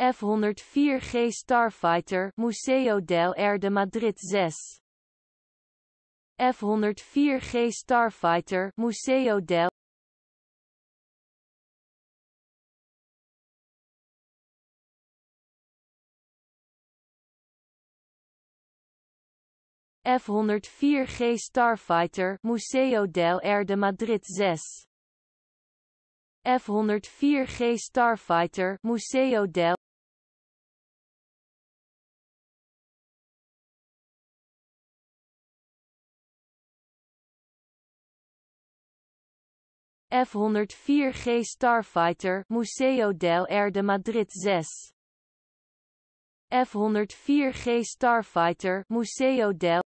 F-104G Starfighter Museo del Air de Madrid 6 F-104G Starfighter Museo del F-104G Starfighter Museo del Air de Madrid 6 F-104G Starfighter Museo del F-104G Starfighter Museo del Air de Madrid 6 F-104G Starfighter Museo del